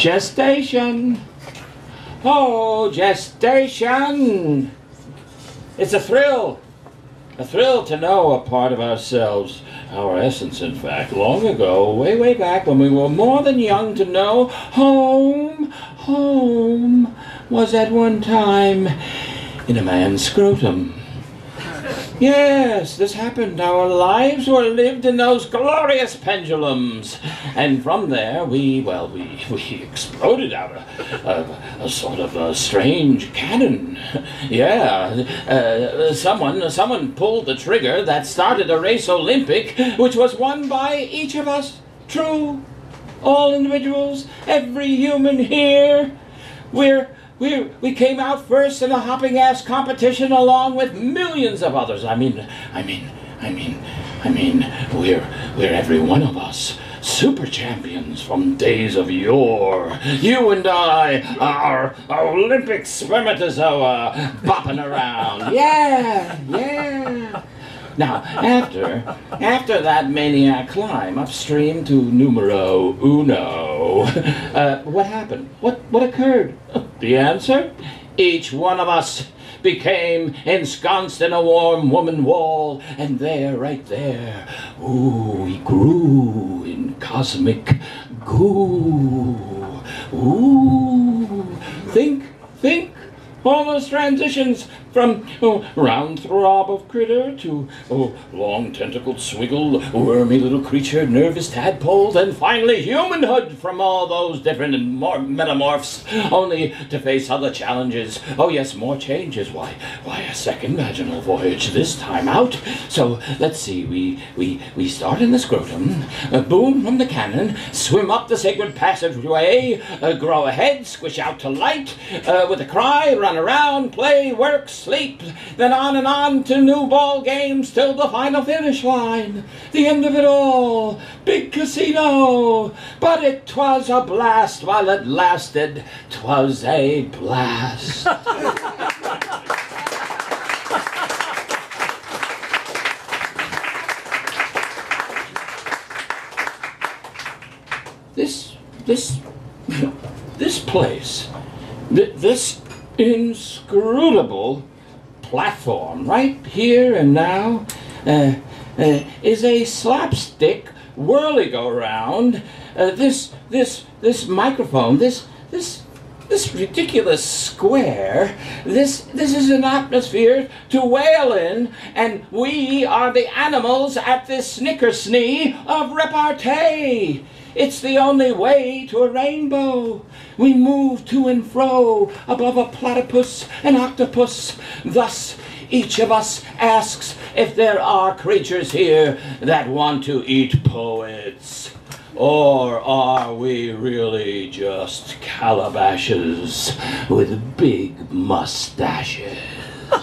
Gestation. Oh, gestation. It's a thrill. A thrill to know a part of ourselves, our essence, in fact, long ago, way, way back when we were more than young to know home, home was at one time in a man's scrotum. Yes, this happened. Our lives were lived in those glorious pendulums. And from there, we, well, we, we exploded out a, a, a sort of a strange cannon. Yeah, uh, someone, someone pulled the trigger that started a race Olympic, which was won by each of us. True. All individuals, every human here. We're we, we came out first in a hopping ass competition along with millions of others. I mean, I mean, I mean, I mean, we're, we're every one of us super champions from days of yore. You and I are Olympic spermatozoa bopping around. Yeah, yeah. Now, after after that maniac climb upstream to numero uno, uh, what happened? What what occurred? The answer? Each one of us became ensconced in a warm woman wall, and there, right there, ooh, we grew in cosmic goo. Ooh, think, think, all those transitions from oh, round throb of critter to oh, long tentacled swiggle, wormy little creature, nervous tadpole, and finally humanhood from all those different metamorphs, only to face other challenges. Oh yes, more changes. Why, why a second vaginal voyage this time out? So let's see. We we we start in the scrotum, uh, boom from the cannon, swim up the sacred passageway, uh, grow ahead, squish out to light, uh, with a cry, run around, play, work, sleep, then on and on to new ball games till the final finish line. The end of it all. Big casino. But it twas a blast while it lasted. Twas a blast. this, this, this place, this inscrutable platform right here and now uh, uh, is a slapstick whirly-go-round. Uh, this, this, this microphone, this, this, this ridiculous square, this, this is an atmosphere to wail in, and we are the animals at this snickersnee of repartee. It's the only way to a rainbow. We move to and fro above a platypus, an octopus. Thus, each of us asks if there are creatures here that want to eat poets. Or are we really just calabashes with big mustaches?